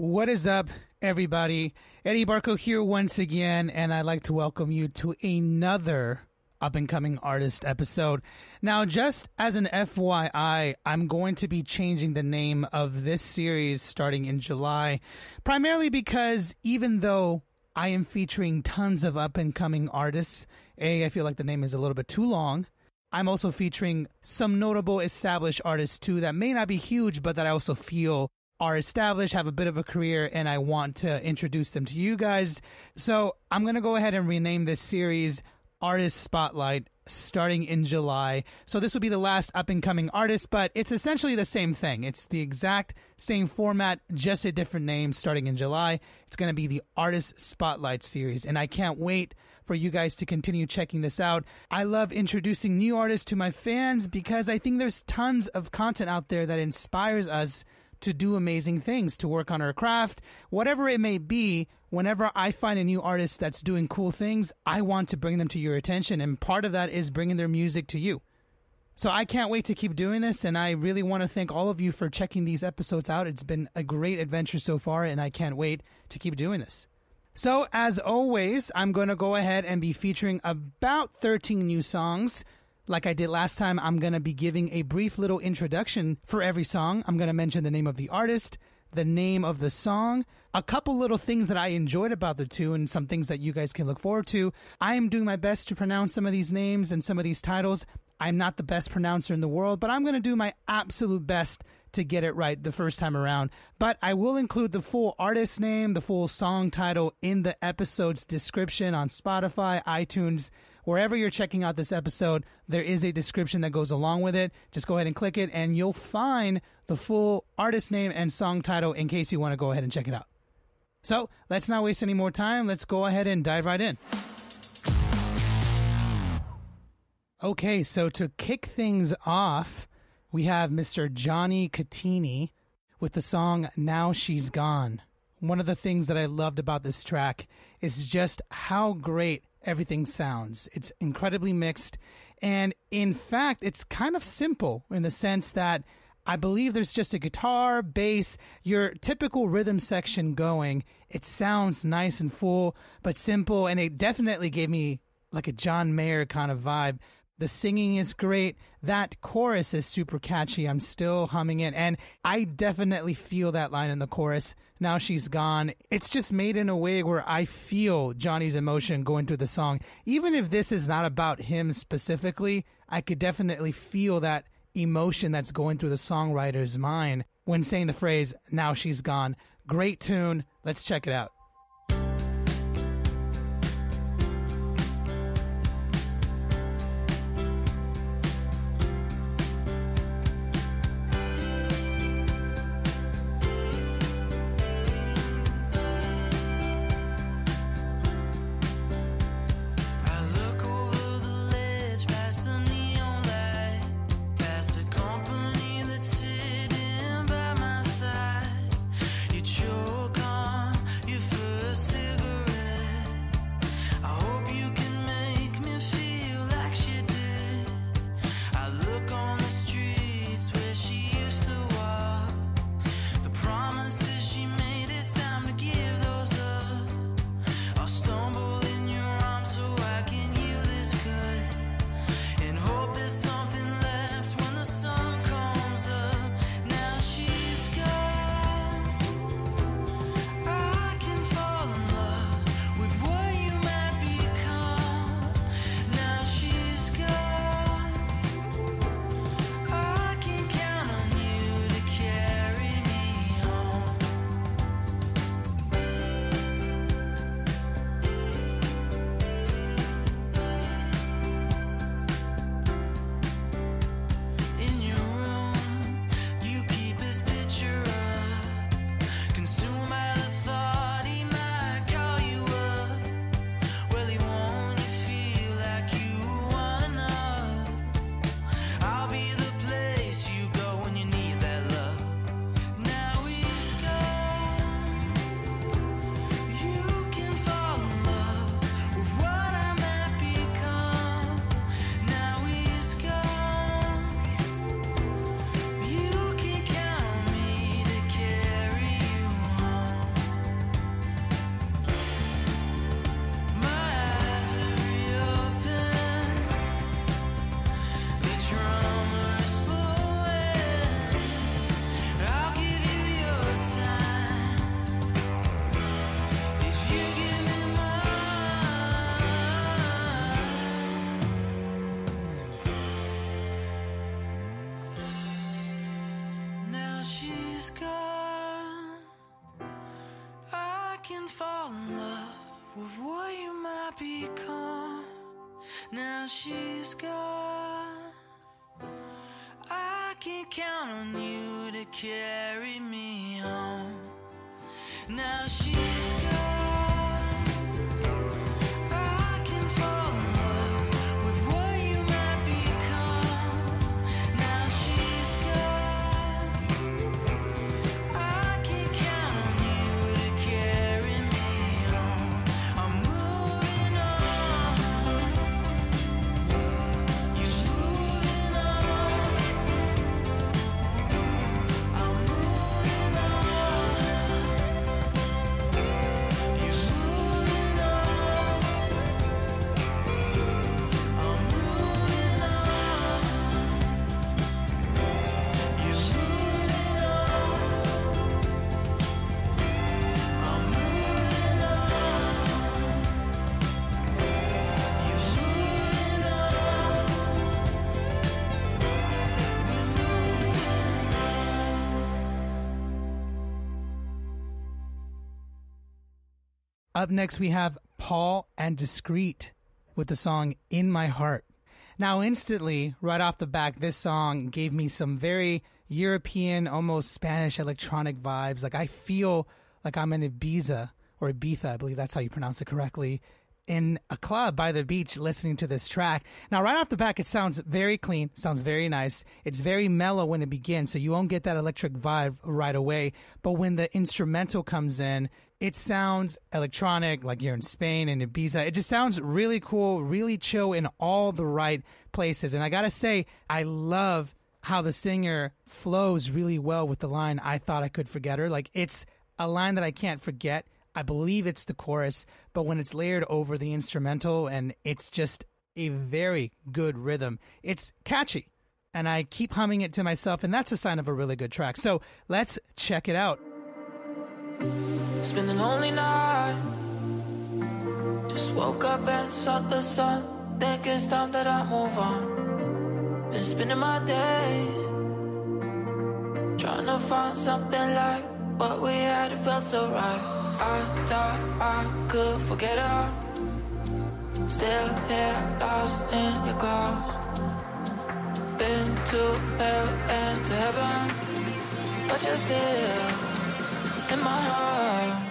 What is up, everybody? Eddie Barco here once again, and I'd like to welcome you to another up and coming artist episode. Now, just as an FYI, I'm going to be changing the name of this series starting in July, primarily because even though I am featuring tons of up and coming artists, A, I feel like the name is a little bit too long. I'm also featuring some notable established artists too that may not be huge, but that I also feel are established, have a bit of a career, and I want to introduce them to you guys. So I'm going to go ahead and rename this series Artist Spotlight starting in July. So this will be the last up and coming artist, but it's essentially the same thing. It's the exact same format, just a different name starting in July. It's going to be the Artist Spotlight series, and I can't wait for you guys to continue checking this out. I love introducing new artists to my fans because I think there's tons of content out there that inspires us to do amazing things, to work on our craft, whatever it may be. Whenever I find a new artist that's doing cool things, I want to bring them to your attention. And part of that is bringing their music to you. So I can't wait to keep doing this. And I really want to thank all of you for checking these episodes out. It's been a great adventure so far, and I can't wait to keep doing this. So, as always, I'm going to go ahead and be featuring about 13 new songs like I did last time, I'm going to be giving a brief little introduction for every song. I'm going to mention the name of the artist, the name of the song, a couple little things that I enjoyed about the two, and some things that you guys can look forward to. I am doing my best to pronounce some of these names and some of these titles. I'm not the best pronouncer in the world, but I'm going to do my absolute best to get it right the first time around. But I will include the full artist name, the full song title in the episode's description on Spotify, iTunes, wherever you're checking out this episode, there is a description that goes along with it. Just go ahead and click it, and you'll find the full artist name and song title in case you want to go ahead and check it out. So let's not waste any more time. Let's go ahead and dive right in. Okay, so to kick things off, we have Mr. Johnny Cattini with the song Now She's Gone. One of the things that I loved about this track is just how great everything sounds. It's incredibly mixed. And in fact, it's kind of simple in the sense that I believe there's just a guitar, bass, your typical rhythm section going. It sounds nice and full, but simple. And it definitely gave me like a John Mayer kind of vibe. The singing is great. That chorus is super catchy. I'm still humming it. And I definitely feel that line in the chorus. Now she's gone. It's just made in a way where I feel Johnny's emotion going through the song. Even if this is not about him specifically, I could definitely feel that emotion that's going through the songwriter's mind when saying the phrase, now she's gone. Great tune. Let's check it out. Carry me home. Now she's Up next, we have Pawl and Discrete with the song In My Heart. Now, instantly, right off the back, this song gave me some very European, almost Spanish electronic vibes. Like, I feel like I'm in Ibiza or Ibiza, I believe that's how you pronounce it correctly, in a club by the beach listening to this track. Now, right off the back, it sounds very clean, sounds very nice. It's very mellow when it begins, so you won't get that electric vibe right away. But when the instrumental comes in, it sounds electronic, like you're in Spain and Ibiza. It just sounds really cool, really chill in all the right places. And I gotta say, I love how the singer flows really well with the line, I thought I could forget her. Like, it's a line that I can't forget. I believe it's the chorus, but when it's layered over the instrumental and it's just a very good rhythm, it's catchy. And I keep humming it to myself, and that's a sign of a really good track. So let's check it out. It's been a lonely night. Just woke up and saw the sun. Think it's time that I move on. Been spending my days trying to find something like what we had. It felt so right. I thought I could forget her. Still here, lost in your clouds. Been to hell and to heaven, but you're still in my heart.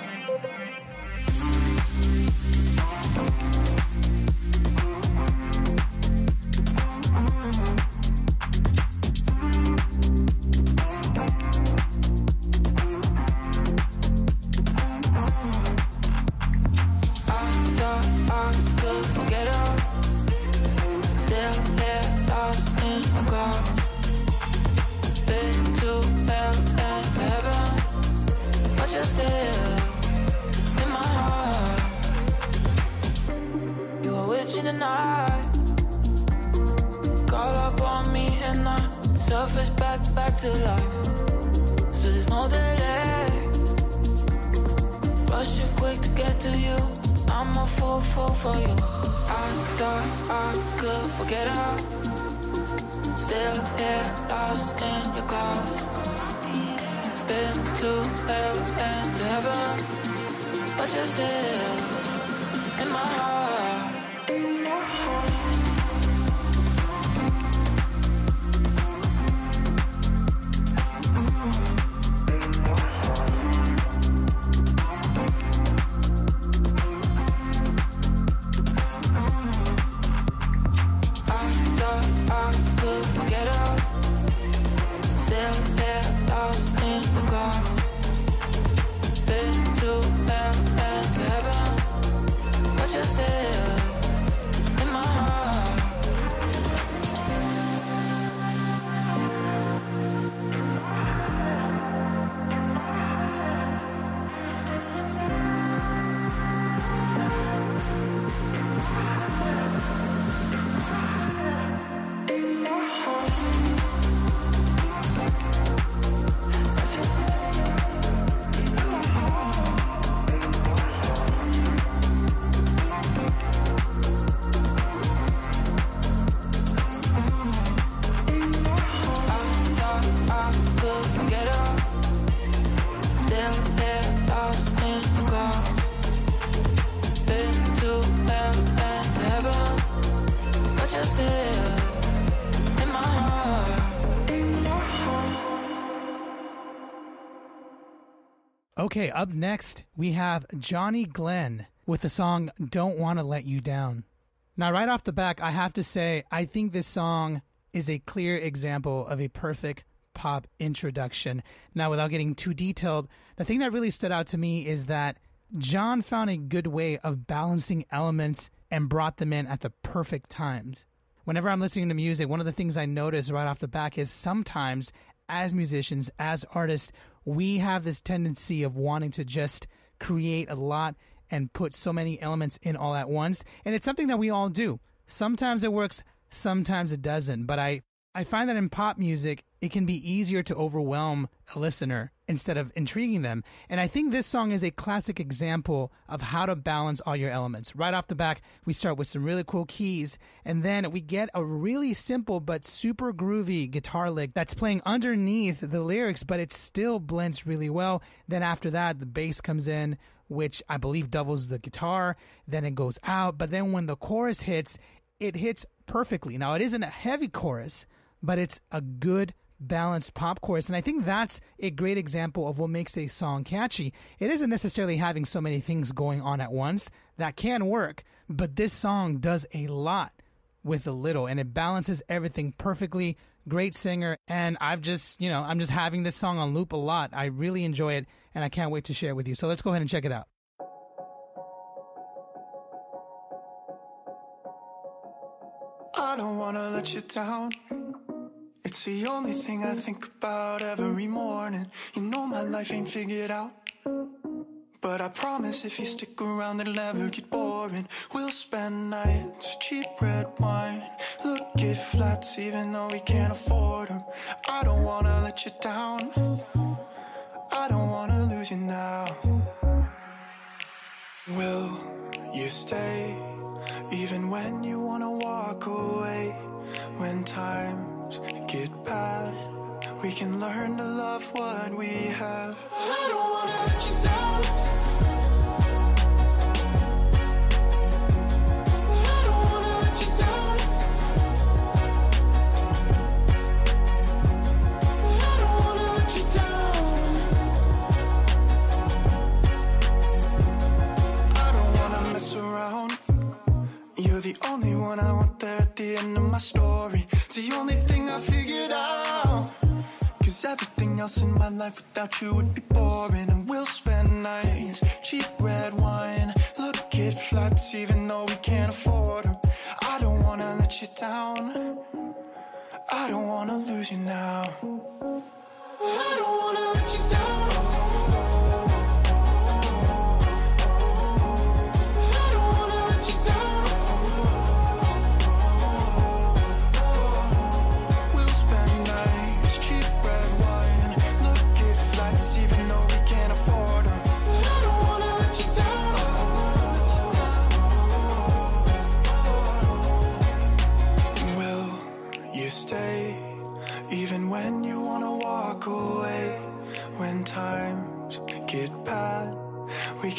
Okay, up next, we have Jonny Glenn with the song Don't Want to Let You Down. Now, right off the back, I have to say, I think this song is a clear example of a perfect pop introduction. Now, without getting too detailed, the thing that really stood out to me is that John found a good way of balancing elements and brought them in at the perfect times. Whenever I'm listening to music, one of the things I notice right off the back is sometimes as musicians, as artists, we have this tendency of wanting to just create a lot and put so many elements in all at once. And it's something that we all do. Sometimes it works, sometimes it doesn't. But I, I find that in pop music, it can be easier to overwhelm a listener instead of intriguing them. And I think this song is a classic example of how to balance all your elements. Right off the back, we start with some really cool keys, and then we get a really simple but super groovy guitar lick that's playing underneath the lyrics, but it still blends really well. Then after that, the bass comes in. Which I believe doubles the guitar, then it goes out. But then when the chorus hits, it hits perfectly. Now, it isn't a heavy chorus, but it's a good balanced pop chorus. And I think that's a great example of what makes a song catchy. It isn't necessarily having so many things going on at once. That can work, but this song does a lot with a little and it balances everything perfectly. Great singer. And I've just, you know, I'm just having this song on loop a lot. I really enjoy it and I can't wait to share it with you. So let's go ahead and check it out. I don't wanna let you down. It's the only thing I think about every morning. You know my life ain't figured out. But I promise if you stick around it'll never get boring. We'll spend nights, cheap red wine. Look at flats even though we can't afford them. I don't wanna let you down. I don't wanna lose you now. Will you stay even when you wanna walk away? When times get bad, we can learn to love what we have. I don't wanna let you down. The only one I want there at the end of my story. It's the only thing I figured out. Cause everything else in my life without you would be boring. And we'll spend nights, cheap red wine. Look at flats even though we can't afford them. I don't wanna let you down. I don't wanna lose you now.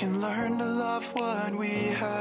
Can learn to love what we have.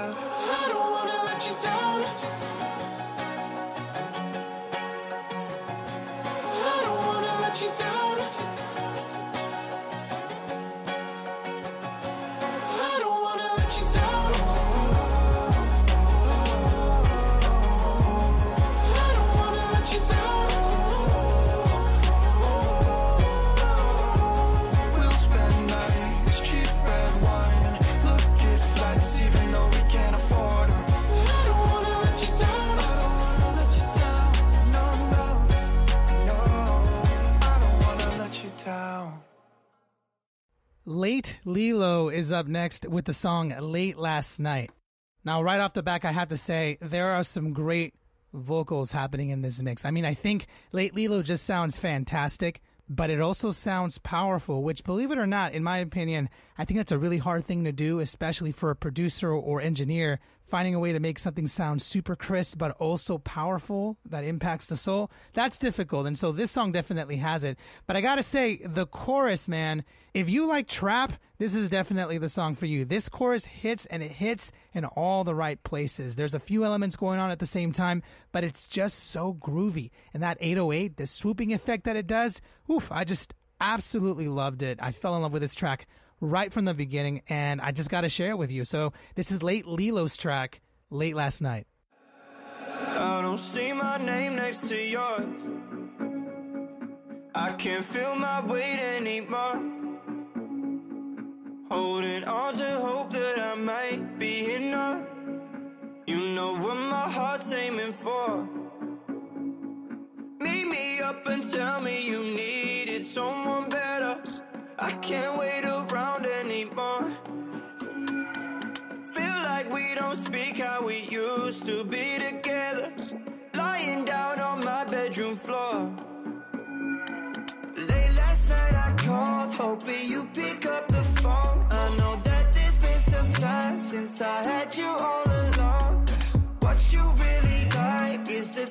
Late Lilo is up next with the song Late Last Night. Now, right off the back, I have to say there are some great vocals happening in this mix. I mean, I think Late Lilo just sounds fantastic, but it also sounds powerful, which, believe it or not, in my opinion, I think that's a really hard thing to do, especially for a producer or engineer. Finding a way to make something sound super crisp but also powerful that impacts the soul, that's difficult. And so this song definitely has it. But I gotta say, the chorus, man, if you like trap, this is definitely the song for you. This chorus hits and it hits in all the right places. There's a few elements going on at the same time, but it's just so groovy. And that 808, the swooping effect that it does, oof, I just absolutely loved it. I fell in love with this track right from the beginning, and I just got to share it with you. So this is late Lilo's track, Late Last Night. I don't see my name next to yours. I can't feel my weight anymore. Holding on to hope that I might be enough. You know what my heart's aiming for. Meet me up and tell me you needed someone better. I can't wait around don't speak how we used to be together. Lying down on my bedroom floor. Late last night I called, hoping you pick up the phone. I know that there's been some time since I had you all along. What you really like is the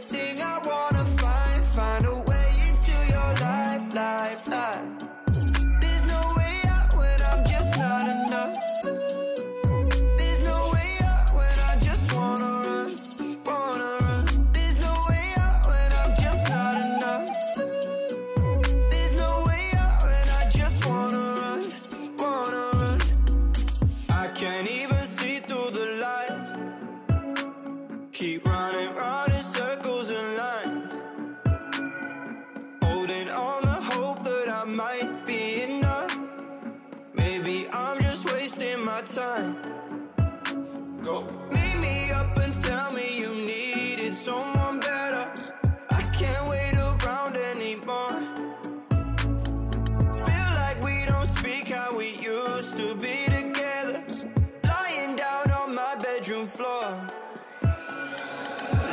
bedroom floor.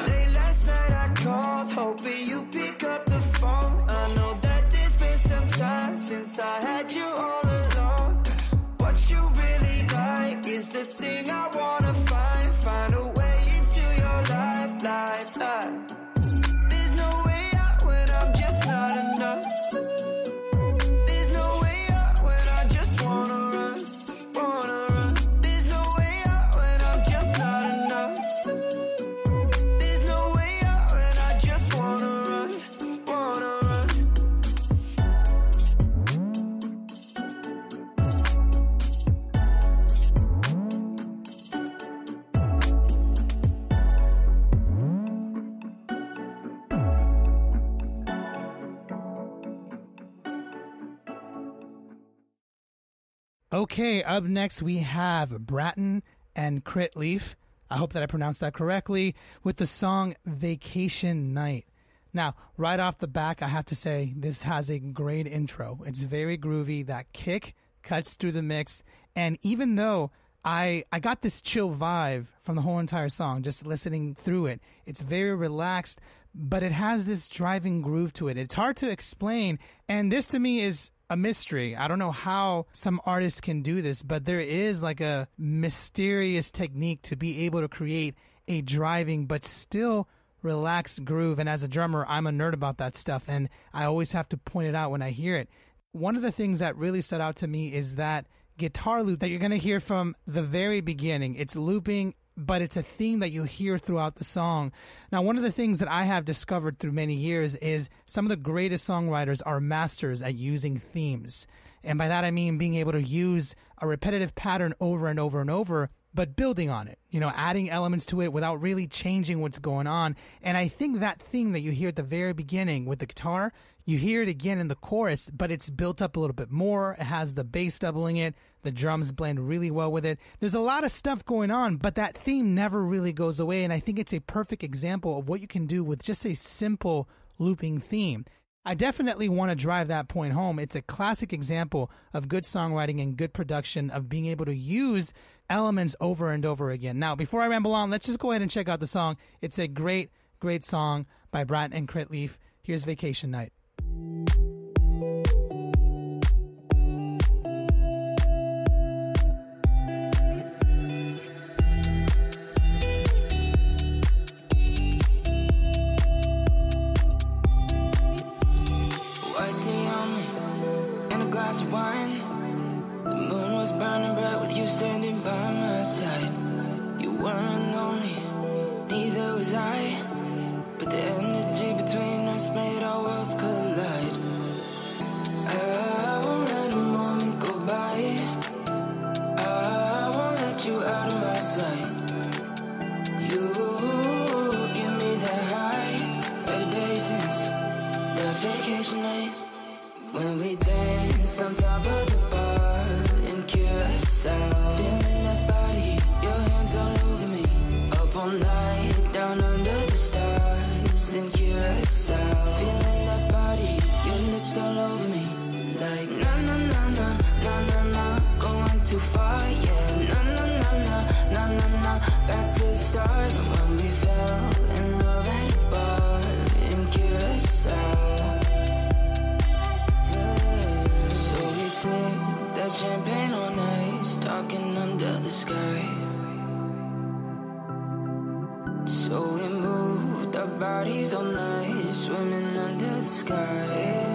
Late last night I called, hoping you pick up the phone. I know that there's been some time since I had you all alone. What you really like is the thing I wanna Okay, up next we have Braaten and Chrit Leaf. I hope that I pronounced that correctly with the song Vacation Night. Now, right off the back, I have to say this has a great intro. It's very groovy. That kick cuts through the mix, and even though I I got this chill vibe from the whole entire song just listening through it, it's very relaxed, but it has this driving groove to it. It's hard to explain, and this to me is a mystery. I don't know how some artists can do this, but there is like a mysterious technique to be able to create a driving but still relaxed groove. And as a drummer, I'm a nerd about that stuff, and I always have to point it out when I hear it. One of the things that really stood out to me is that guitar loop that you're going to hear from the very beginning. It's looping but it's a theme that you hear throughout the song. Now, one of the things that I have discovered through many years is some of the greatest songwriters are masters at using themes. And by that I mean being able to use a repetitive pattern over and over and over, but building on it, you know, adding elements to it without really changing what's going on. And I think that theme that you hear at the very beginning with the guitar, you hear it again in the chorus, but it's built up a little bit more. It has the bass doubling it. The drums blend really well with it. There's a lot of stuff going on, but that theme never really goes away. And I think it's a perfect example of what you can do with just a simple looping theme. I definitely want to drive that point home. It's a classic example of good songwriting and good production of being able to use elements over and over again. Now, before I ramble on, let's just go ahead and check out the song. It's a great, great song by Brat and Chrit Leaf. Here's Vacation Night. By my side. You weren't lonely, neither was I. But the energy between us made our worlds collide. That champagne on ice, talking under the sky. So we moved our bodies all night, swimming under the sky.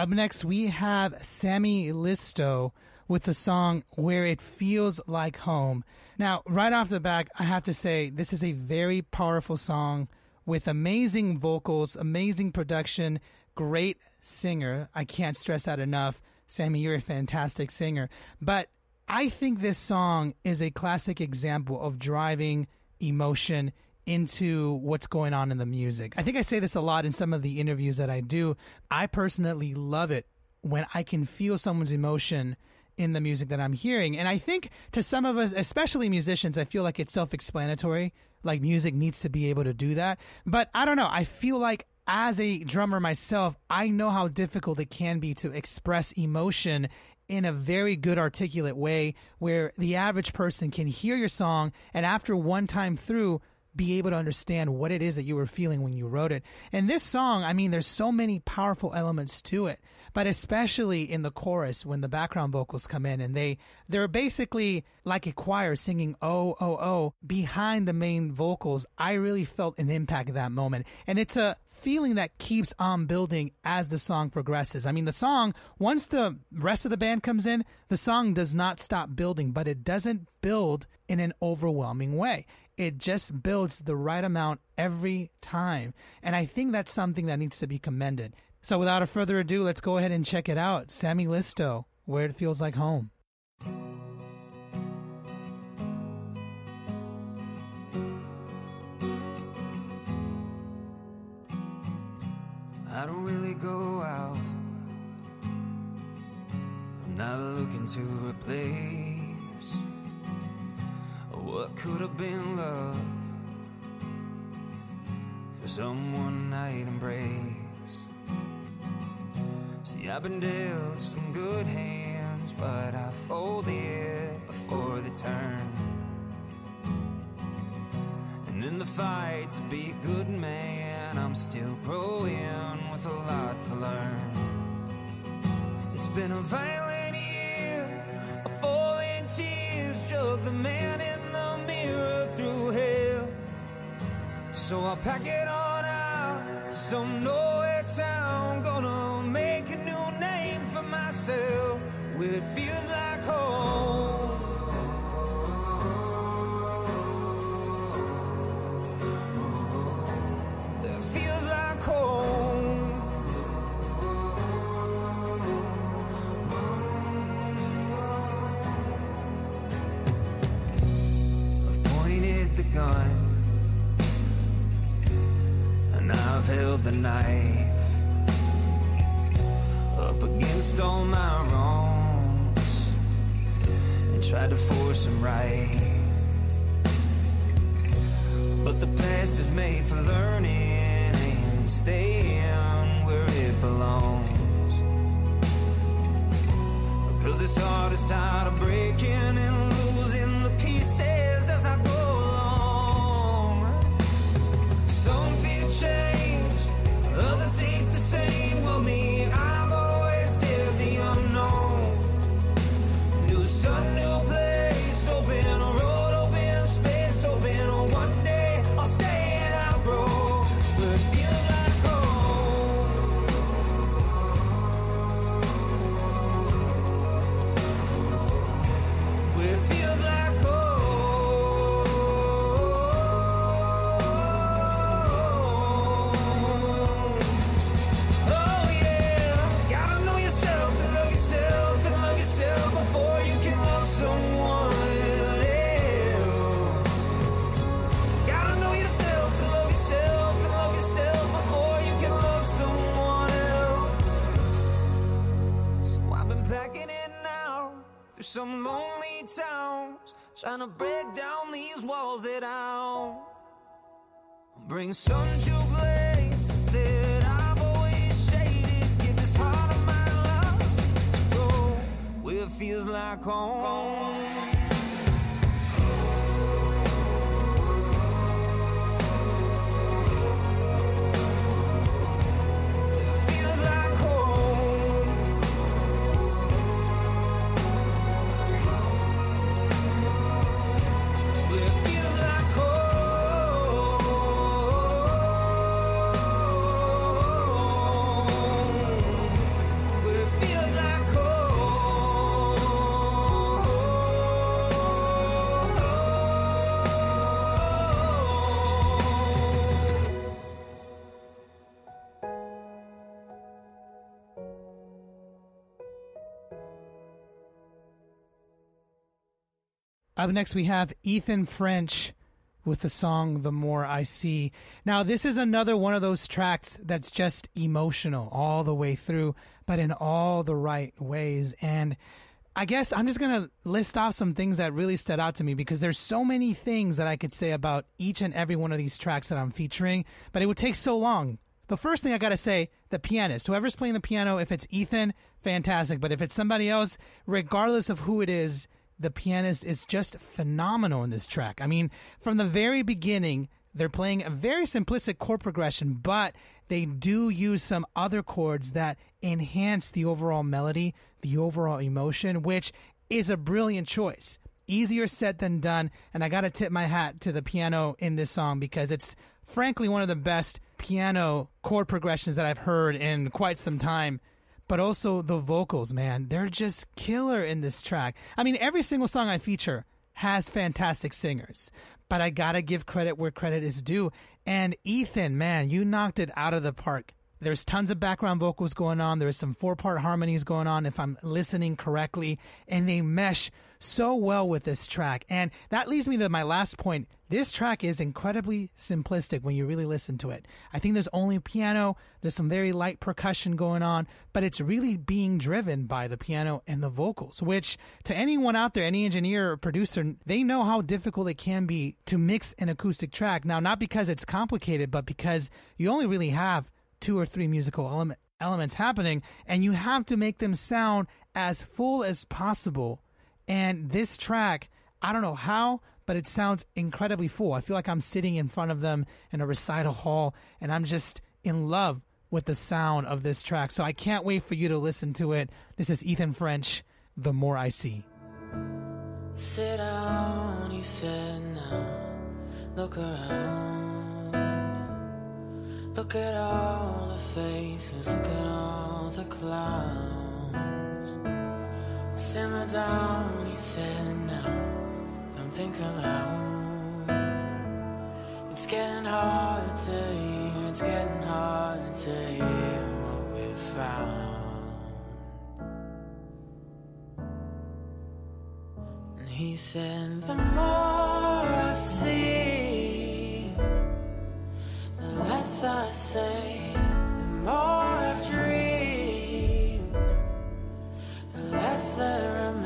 Up next, we have Sammy Listoe with the song Where It Feels Like Home. Now, right off the back, I have to say this is a very powerful song with amazing vocals, amazing production, great singer. I can't stress that enough. Sammy, you're a fantastic singer. But I think this song is a classic example of driving emotion into what's going on in the music. I think I say this a lot in some of the interviews that I do. I personally love it when I can feel someone's emotion in the music that I'm hearing. And I think to some of us, especially musicians, I feel like it's self explanatory. Like music needs to be able to do that. But I don't know. I feel like as a drummer myself, I know how difficult it can be to express emotion in a very good articulate way where the average person can hear your song and after one time through be able to understand what it is that you were feeling when you wrote it. And this song, I mean, there's so many powerful elements to it, but especially in the chorus when the background vocals come in and they they're basically like a choir singing oh oh oh behind the main vocals. I really felt an impact at that moment. And it's a feeling that keeps on building as the song progresses. I mean, the song, once the rest of the band comes in, the song does not stop building, but it doesn't build in an overwhelming way. It just builds the right amount every time. And I think that's something that needs to be commended. So without a further ado, let's go ahead and check it out. Sammy Listoe, Where It Feels Like Home. I don't really go out. I'm not looking to replace what could have been love for someone I'd embrace. See, I've been dealt some good hands, but I folded before the turn. And in the fight to be a good man, I'm still growing with a lot to learn. It's been a violent year, a falling tears, drug the man So I'll pack it on out. To some knife up against all my wrongs and tried to force them right. But the past is made for learning and staying where it belongs. Cause this heart is tired of breaking and losing the pieces Been it now through some lonely towns, trying to break down these walls that I own. Bring sun to places that I've always shaded. Give this heart of mine love to go where it feels like home. Up next, we have Ethan French with the song The More I See. Now, this is another one of those tracks that's just emotional all the way through, but in all the right ways. And I guess I'm just going to list off some things that really stood out to me because there's so many things that I could say about each and every one of these tracks that I'm featuring, but it would take so long. The first thing I got to say, the pianist, whoever's playing the piano, if it's Ethan, fantastic. But if it's somebody else, regardless of who it is, the pianist is just phenomenal in this track. I mean, from the very beginning, they're playing a very simplistic chord progression, but they do use some other chords that enhance the overall melody, the overall emotion, which is a brilliant choice. Easier said than done, and I got to tip my hat to the piano in this song because it's frankly one of the best piano chord progressions that I've heard in quite some time but also the vocals, man. They're just killer in this track. I mean, every single song I feature has fantastic singers, but I gotta give credit where credit is due. And Ethan, man, you knocked it out of the park. There's tons of background vocals going on. There's some four part harmonies going on, if I'm listening correctly, and they mesh so well with this track. And that leads me to my last point. This track is incredibly simplistic when you really listen to it. I think there's only piano, there's some very light percussion going on, but it's really being driven by the piano and the vocals, which to anyone out there, any engineer or producer, they know how difficult it can be to mix an acoustic track. Now, not because it's complicated, but because you only really have two or three musical element, elements happening, and you have to make them sound as full as possible. And this track, I don't know how, but it sounds incredibly full. I feel like I'm sitting in front of them in a recital hall, and I'm just in love with the sound of this track. So I can't wait for you to listen to it. This is Ethan French, The More I See. Sit down, he said now. Look around. Look at all the faces, look at all the clowns. Simmer down, he said now. Don't think aloud. It's getting hard to hear, it's getting hard to hear what we found. And he said, The more I see, the less I say, the more. Is there a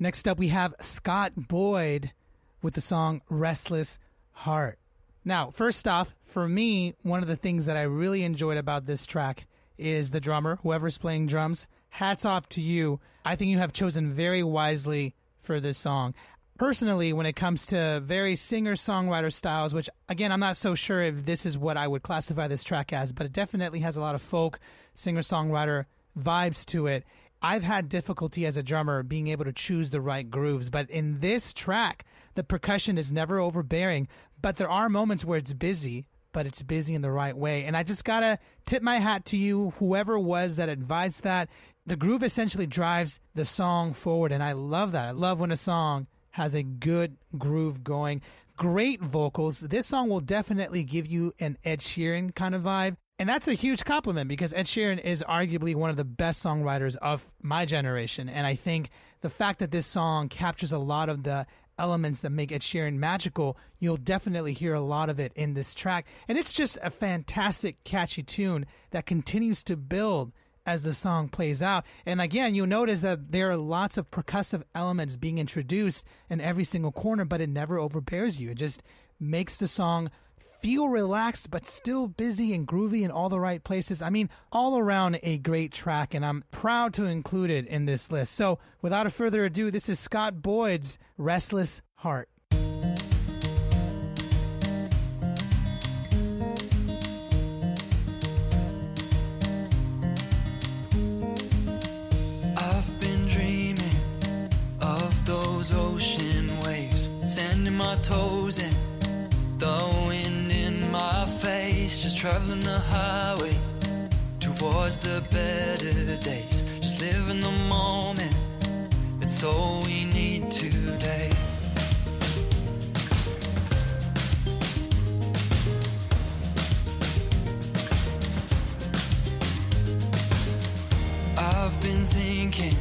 Next up, we have Scott Boyd with the song Restless Heart. Now, first off, for me, one of the things that I really enjoyed about this track is the drummer, whoever's playing drums. Hats off to you. I think you have chosen very wisely for this song. Personally, when it comes to very singer songwriter styles, which again, I'm not so sure if this is what I would classify this track as, but it definitely has a lot of folk singer songwriter vibes to it. I've had difficulty as a drummer being able to choose the right grooves, but in this track, the percussion is never overbearing, but there are moments where it's busy, but it's busy in the right way. And I just gotta tip my hat to you, whoever was that advised that. The groove essentially drives the song forward, and I love that. I love when a song has a good groove going. Great vocals. This song will definitely give you an Ed Sheeran kind of vibe. And that's a huge compliment because Ed Sheeran is arguably one of the best songwriters of my generation. And I think the fact that this song captures a lot of the elements that make Ed Sheeran magical, you'll definitely hear a lot of it in this track. And it's just a fantastic, catchy tune that continues to build as the song plays out. And again, you'll notice that there are lots of percussive elements being introduced in every single corner, but it never overbears you. It just makes the song feel relaxed but still busy and groovy in all the right places. I mean, all around a great track, and I'm proud to include it in this list. So, without a further ado, this is Scott Boyd's Restless Heart. Just traveling the highway towards the better days. Just living the moment, it's all we need today. I've been thinking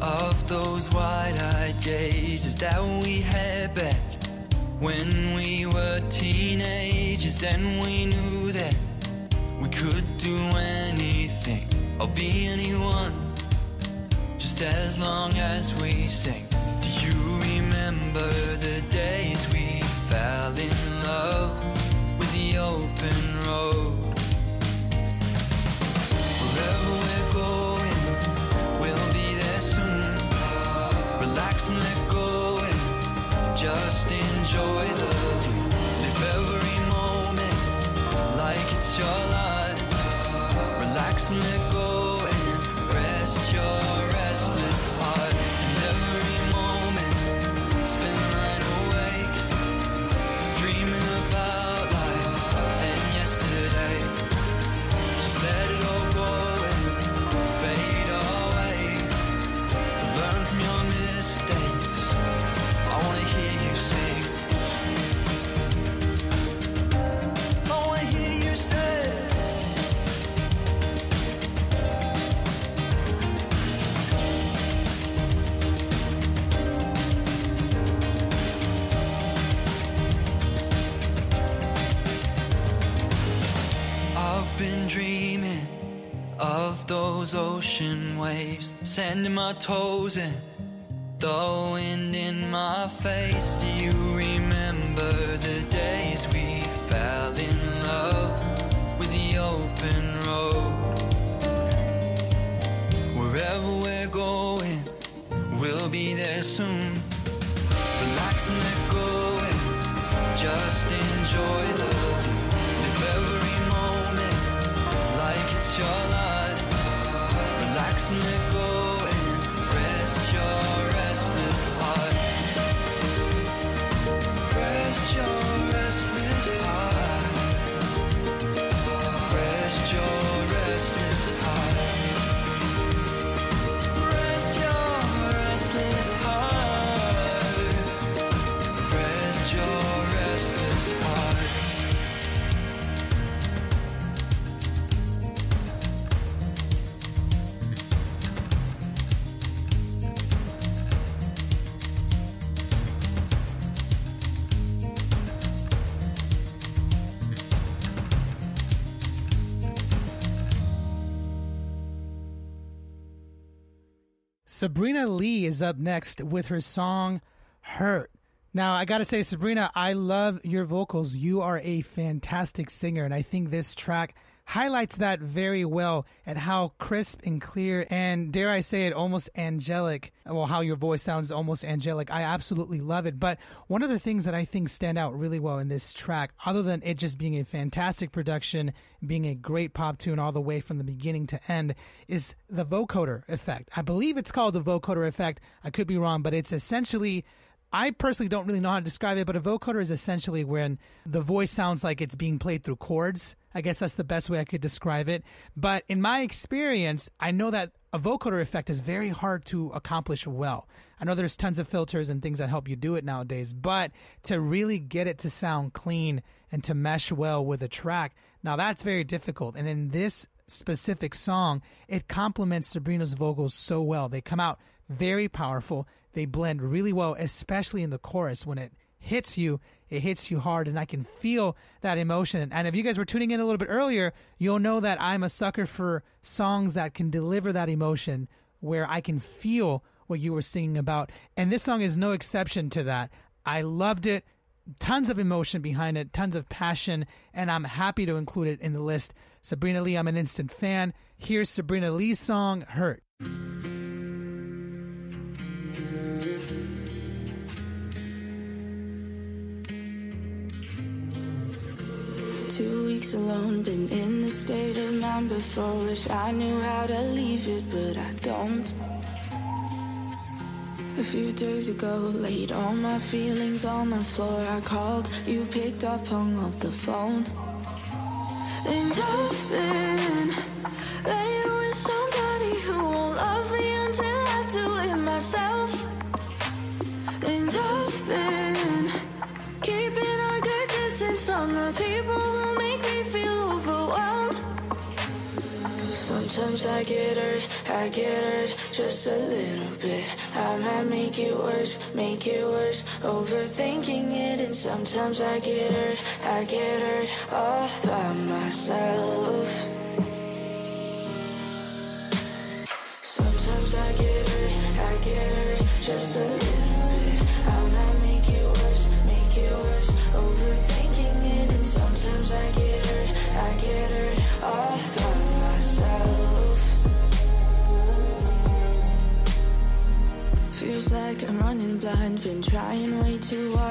of those wide-eyed gazes that we had back when we were teenagers and we knew that we could do anything or be anyone just as long as we sing. Do you remember the days we fell in love with the open road? Enjoy the view. Live every moment like it's your life. Relax and been dreaming of those ocean waves, sending my toes in, the wind in my face. Do you remember the days we fell in love with the open road? Wherever we're going, we'll be there soon. Relax and let go and just enjoy the your. Relax and let go Sabrina Lee is up next with her song Hurt. Now, I got to say, Sabrina, I love your vocals. You are a fantastic singer, and I think this track highlights that very well and how crisp and clear and dare I say it almost angelic well how your voice sounds almost angelic. I absolutely love it. But one of the things that I think stand out really well in this track other than it just being a fantastic production being a great pop tune all the way from the beginning to end is the vocoder effect. I believe it's called the vocoder effect. I could be wrong but it's essentially I personally don't really know how to describe it, but a vocoder is essentially when the voice sounds like it's being played through chords. I guess that's the best way I could describe it. But in my experience, I know that a vocoder effect is very hard to accomplish well. I know there's tons of filters and things that help you do it nowadays, but to really get it to sound clean and to mesh well with a track, now that's very difficult. And in this specific song, it complements Sabrina's vocals so well. They come out very powerful. They blend really well, especially in the chorus when it hits you, it hits you hard, and I can feel that emotion. And if you guys were tuning in a little bit earlier, you'll know that I'm a sucker for songs that can deliver that emotion where I can feel what you were singing about. And this song is no exception to that. I loved it. Tons of emotion behind it, tons of passion, and I'm happy to include it in the list. Sabrina Lee, I'm an instant fan. Here's Sabrina Lee's song, Hurt. Two weeks alone, been in the state of mind before. Wish I knew how to leave it, but I don't. A few days ago, laid all my feelings on the floor. I called, you picked up, hung up the phone. And I've been laying with somebody who won't love me until I do it myself. And I've been keeping a good distance from the people Sometimes I get hurt, I get hurt just a little bit. I might make it worse, make it worse, overthinking it. And sometimes I get hurt, I get hurt all by myself. Sometimes I get hurt, I get hurt just a little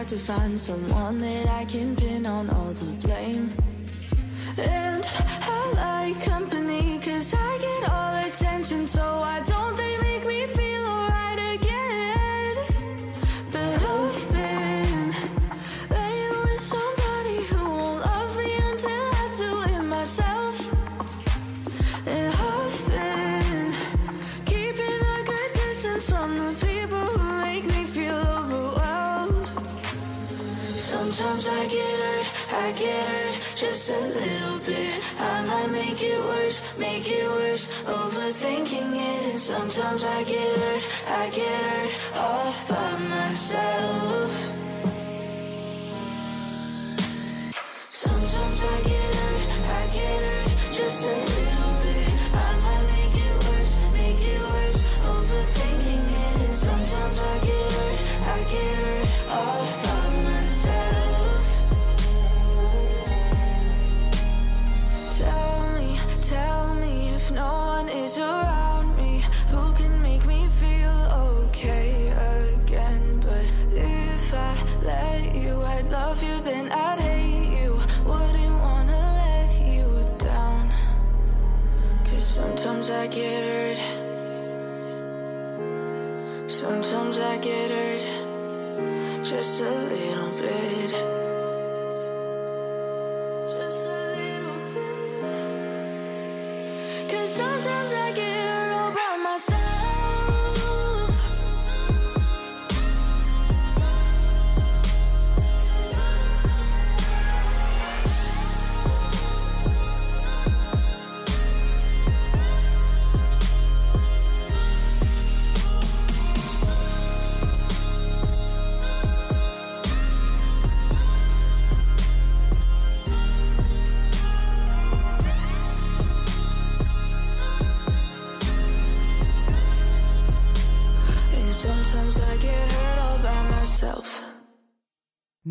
to find someone that I can pin on all the blame. And how I like company, make it worse, make it worse, overthinking it. And sometimes I get hurt, I get hurt all by myself.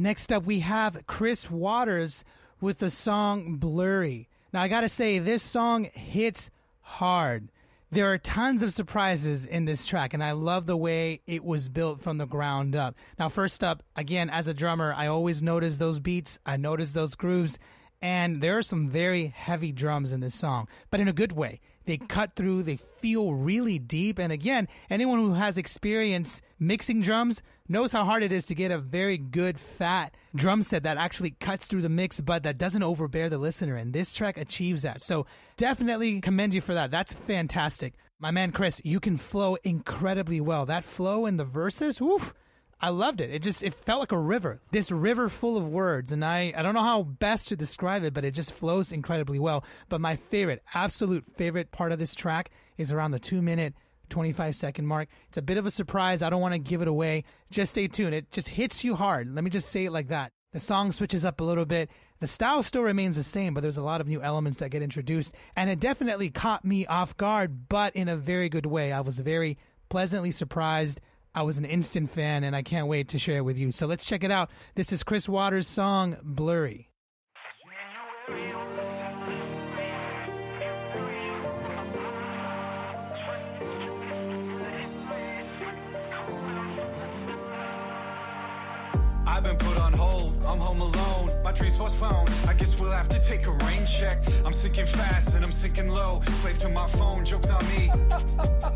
Next up, we have Chris Waters with the song Blurry. Now, I gotta say, this song hits hard. There are tons of surprises in this track, and I love the way it was built from the ground up. Now, first up, again, as a drummer, I always notice those beats, I notice those grooves, and there are some very heavy drums in this song, but in a good way. They cut through, they feel really deep, and again, anyone who has experience mixing drums knows how hard it is to get a very good fat drum set that actually cuts through the mix but that doesn't overbear the listener and this track achieves that so definitely commend you for that that's fantastic my man chris you can flow incredibly well that flow in the verses woof I loved it. It just it felt like a river. This river full of words and I I don't know how best to describe it, but it just flows incredibly well. But my favorite, absolute favorite part of this track is around the 2 minute 25 second mark. It's a bit of a surprise. I don't want to give it away. Just stay tuned. It just hits you hard. Let me just say it like that. The song switches up a little bit. The style still remains the same, but there's a lot of new elements that get introduced. And it definitely caught me off guard, but in a very good way. I was very pleasantly surprised. I was an instant fan, and I can't wait to share it with you. So let's check it out. This is Chris Waters' song, Blurry. I've been put on hold, I'm home alone. My dreams postponed. I guess we'll have to take a rain check. I'm sinking fast and I'm sinking low. Slave to my phone, jokes on me.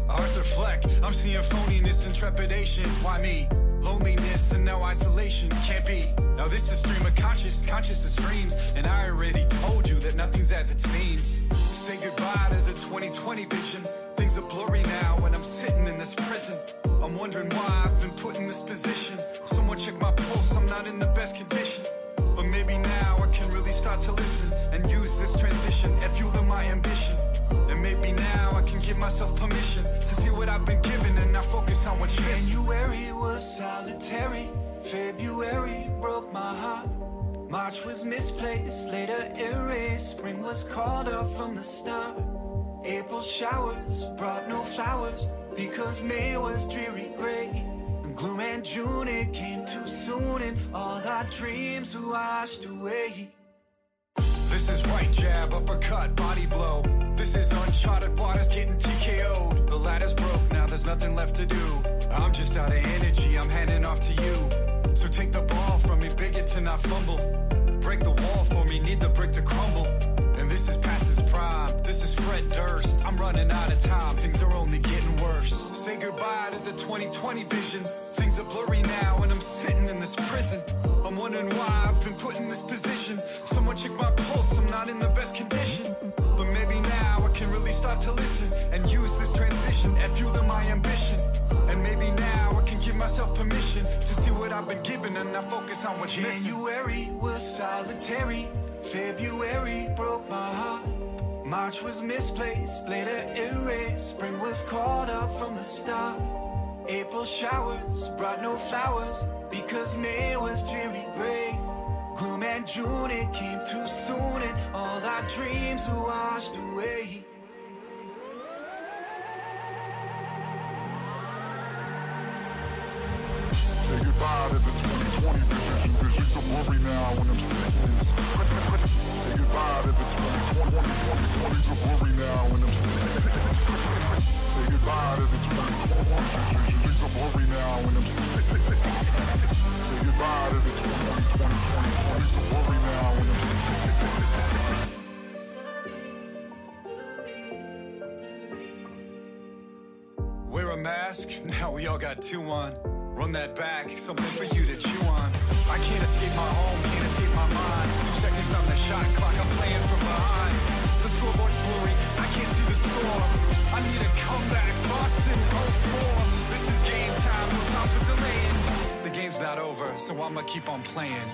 Arthur Fleck, I'm seeing phoniness and trepidation. Why me? Loneliness and now isolation. Can't be. Now this is stream of conscious, conscious of streams. And I already told you that nothing's as it seems. Say goodbye to the 2020 vision. Things are blurry now when I'm sitting in this prison. I'm wondering why I've been put in this position. Someone check my pulse, I'm not in the best condition. But maybe now I can really start to listen and use this transition and fuel to my ambition. And maybe now I can give myself permission to see what I've been given and not focus on what's missing. January was solitary, February broke my heart. March was misplaced, later erased. Spring was called up from the start. April showers brought no flowers because May was dreary gray. And gloom and June, it came too soon, and all our dreams were washed away. This is right jab, uppercut, body blow. This is uncharted waters getting TKO'd. The ladder's broke, now there's nothing left to do. I'm just out of energy, I'm handing off to you. So take the ball from me, big it to not fumble. Break the wall for me, need the brick to crumble. This is past its prime, this is Fred Durst. I'm running out of time, things are only getting worse. Say goodbye to the 2020 vision. Things are blurry now, and I'm sitting in this prison. I'm wondering why I've been put in this position. Someone check my pulse, I'm not in the best condition. But maybe now I can really start to listen and use this transition and fuel to my ambition. And maybe now I can give myself permission to see what I've been given and not focus on what's missing. January was solitary, February broke my heart. March was misplaced, later erased. Spring was called up from the start. April showers brought no flowers because May was dreary gray. Gloom and June, it came too soon, and all our dreams were washed away. Are now when I'm Say goodbye to the 2020 2020s are blurry now when I'm Say goodbye to the 2020 visions are blurry now when I'm Say goodbye to the 2020 2020s are blurry now when I'm Wear a mask, now we all got two on. Run that back, something for you to chew on. I can't escape my home, can't escape my mind. Two seconds on the shot clock, I'm playing from behind. The scoreboard's blurry, I can't see the score. I need a comeback, Boston 04. This is game time, no time for delaying. The game's not over, so I'ma keep on playing.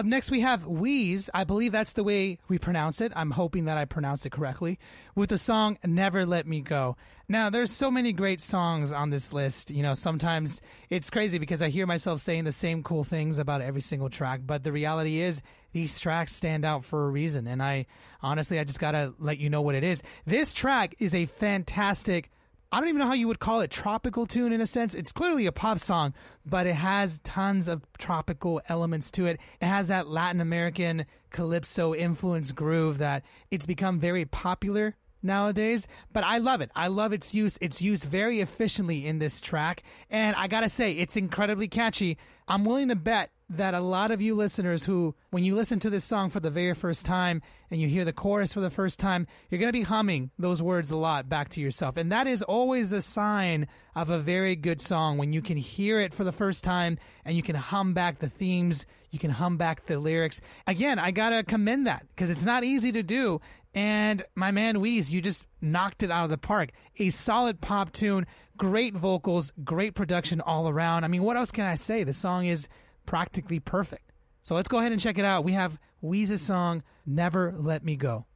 Up next, we have Wiese. I believe that's the way we pronounce it. I'm hoping that I pronounce it correctly. With the song Never Let Me Go. Now, there's so many great songs on this list. You know, sometimes it's crazy because I hear myself saying the same cool things about every single track, but the reality is these tracks stand out for a reason. And I honestly, I just gotta let you know what it is. This track is a fantastic I don't even know how you would call it tropical tune in a sense. It's clearly a pop song, but it has tons of tropical elements to it. It has that Latin American calypso influence groove that it's become very popular nowadays, but I love it. I love its use. It's used very efficiently in this track, and I gotta say, it's incredibly catchy. I'm willing to bet that a lot of you listeners who, when you listen to this song for the very first time and you hear the chorus for the first time, you're going to be humming those words a lot back to yourself. And that is always the sign of a very good song when you can hear it for the first time and you can hum back the themes, you can hum back the lyrics. Again, I got to commend that because it's not easy to do. And my man Wiese, you just knocked it out of the park. A solid pop tune, great vocals, great production all around. I mean, what else can I say? The song is practically perfect. So let's go ahead and check it out. We have Wiese's song, Never Let Me Go.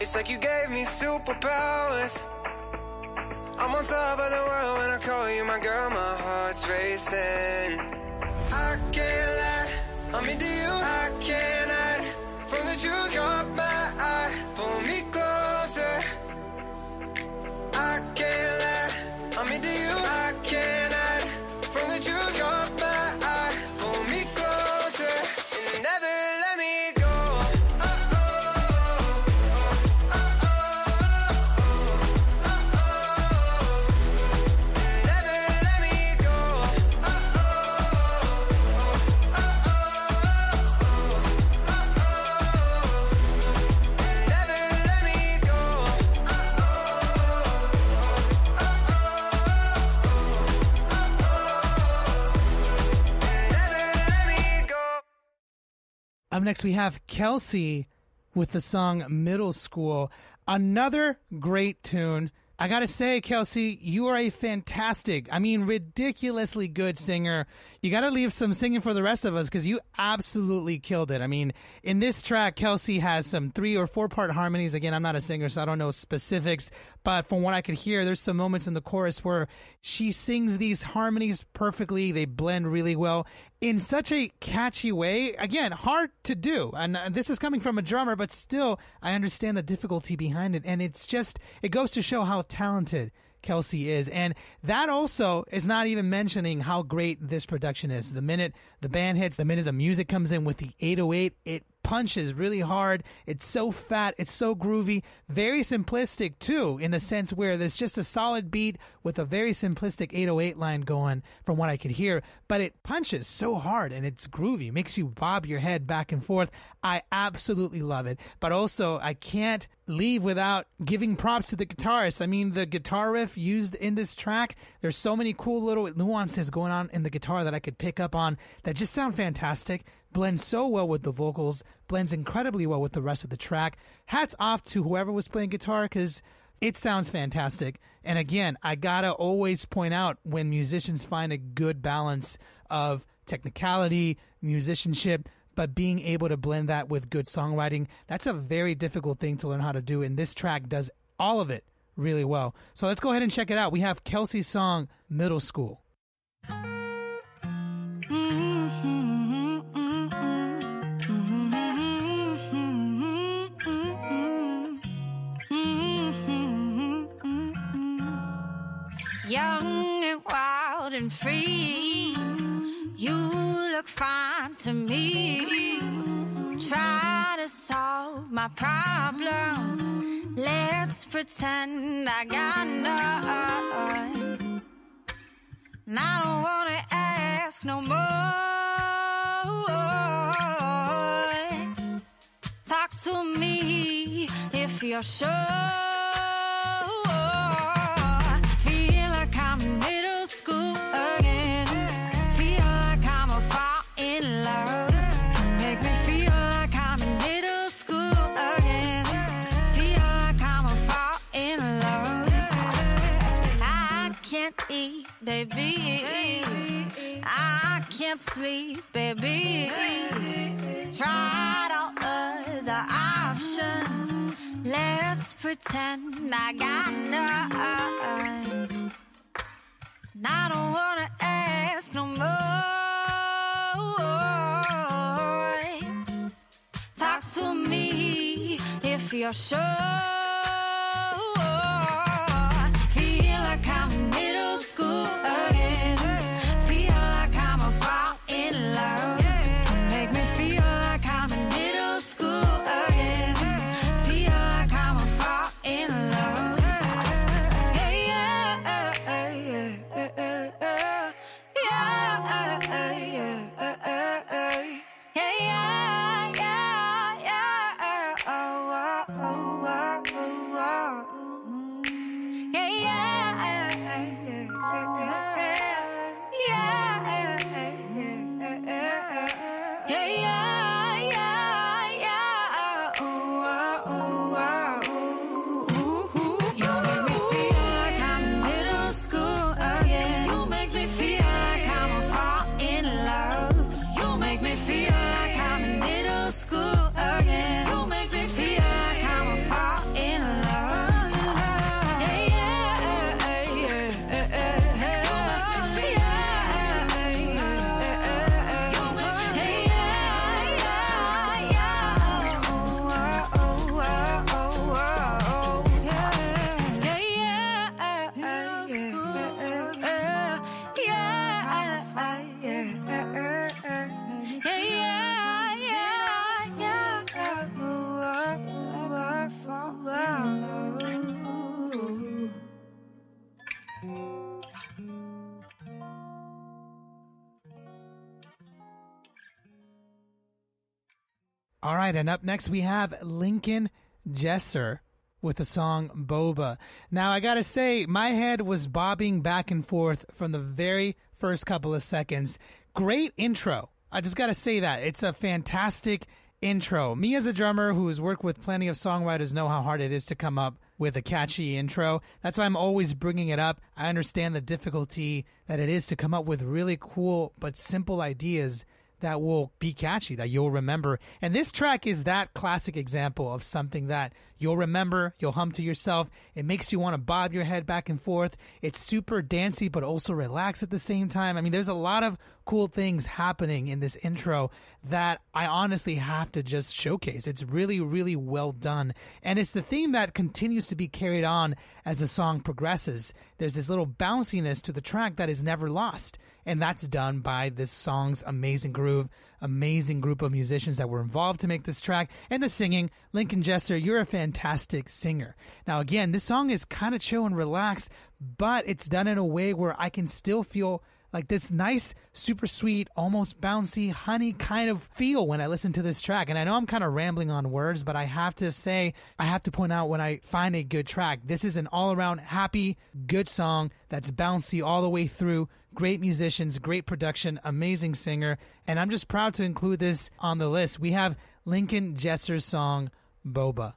It's like you gave me superpowers. I'm on top of the world when I call you my girl. My heart's racing. I can't lie, I'm into you. I can't next, we have Kelsey with the song Middle School. Another great tune. I gotta say, Kelsey, you are a fantastic, I mean, ridiculously good singer. You gotta leave some singing for the rest of us because you absolutely killed it. I mean, in this track, Kelsey has some three or four part harmonies. Again, I'm not a singer, so I don't know specifics, but from what I could hear, there's some moments in the chorus where she sings these harmonies perfectly. They blend really well in such a catchy way. Again, hard to do. And uh, this is coming from a drummer, but still, I understand the difficulty behind it. And it's just, it goes to show how talented Kelsey is. And that also is not even mentioning how great this production is. The minute the band hits, the minute the music comes in with the 808, it punches really hard. It's so fat. It's so groovy. Very simplistic too, in the sense where there's just a solid beat with a very simplistic 808 line going from what I could hear, but it punches so hard and it's groovy. Makes you bob your head back and forth. I absolutely love it. But also, I can't leave without giving props to the guitarist. I mean, the guitar riff used in this track, there's so many cool little nuances going on in the guitar that I could pick up on that just sound fantastic blends so well with the vocals, blends incredibly well with the rest of the track. Hats off to whoever was playing guitar because it sounds fantastic. And again, I gotta always point out when musicians find a good balance of technicality, musicianship, but being able to blend that with good songwriting, that's a very difficult thing to learn how to do. And this track does all of it really well. So let's go ahead and check it out. We have Kelsey's song, Middle School. Wild and free, you look fine to me. Try to solve my problems. Let's pretend I got none. I don't wanna ask no more. Talk to me if you're sure. Baby. I can't sleep, baby. Tried all other options. Let's pretend I got none. I don't wanna ask no more. Talk to me if you're sure. And up next we have Lincoln Jesser with the song Boba. Now, I gotta say, my head was bobbing back and forth from the very first couple of seconds. Great intro. I just gotta say that. It's a fantastic intro. Me as a drummer who has worked with plenty of songwriters know how hard it is to come up with a catchy intro. That's why I'm always bringing it up. I understand the difficulty that it is to come up with really cool but simple ideas that will be catchy, that you'll remember. And this track is that classic example of something that you'll remember, you'll hum to yourself. It makes you want to bob your head back and forth. It's super dancey, but also relaxed at the same time. I mean, there's a lot of cool things happening in this intro that I honestly have to just showcase. It's really, really well done. And it's the theme that continues to be carried on as the song progresses. There's this little bounciness to the track that is never lost. And that's done by this song's amazing groove, amazing group of musicians that were involved to make this track, and the singing. Lincoln Jesser, you're a fantastic singer. Now, again, this song is kind of chill and relaxed, but it's done in a way where I can still feel like this nice, super sweet, almost bouncy, honey kind of feel when I listen to this track. And I know I'm kind of rambling on words, but I have to say, I have to point out when I find a good track, this is an all around happy, good song that's bouncy all the way through. Great musicians, great production, amazing singer. And I'm just proud to include this on the list. We have Lincoln Jesser's song, Boba.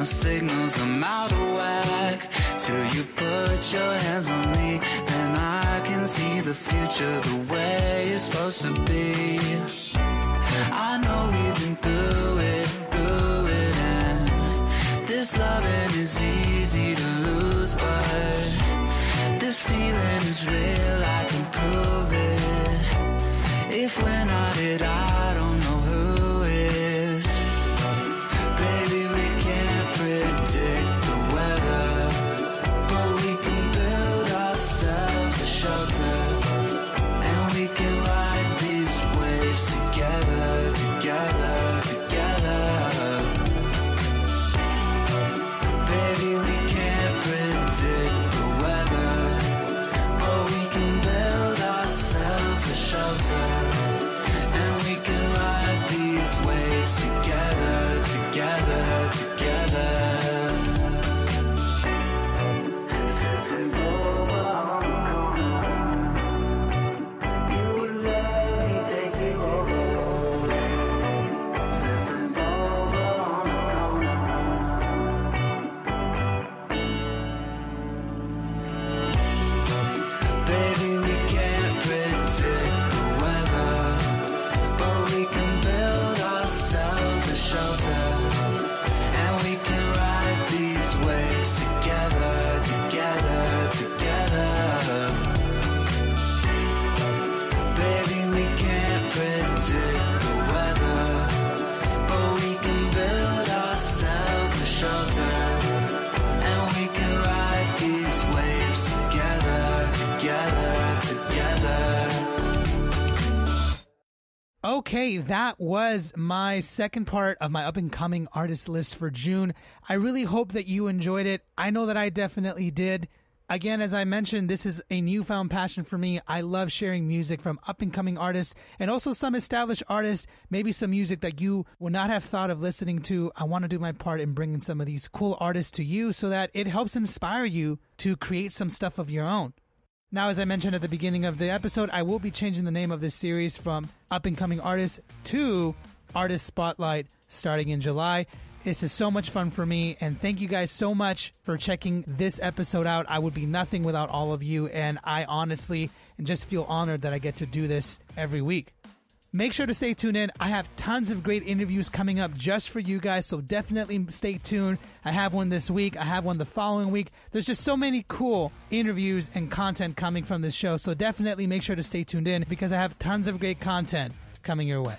My signals. I'm out of whack till you put your hands on me. Then I can see the future the way it's supposed to be. I know we've been through it, through it, and this loving is easy to lose, but this feeling is real. I can prove it. If we're not it, I Okay, that was my second part of my up and coming artist list for June. I really hope that you enjoyed it. I know that I definitely did. Again, as I mentioned, this is a newfound passion for me. I love sharing music from up and coming artists and also some established artists, maybe some music that you would not have thought of listening to. I want to do my part in bringing some of these cool artists to you so that it helps inspire you to create some stuff of your own. Now, as I mentioned at the beginning of the episode, I will be changing the name of this series from Up and Coming Artists to Artist Spotlight starting in July. This is so much fun for me, and thank you guys so much for checking this episode out. I would be nothing without all of you, and I honestly just feel honored that I get to do this every week. Make sure to stay tuned in. I have tons of great interviews coming up just for you guys, so definitely stay tuned. I have one this week, I have one the following week. There's just so many cool interviews and content coming from this show, so definitely make sure to stay tuned in because I have tons of great content coming your way.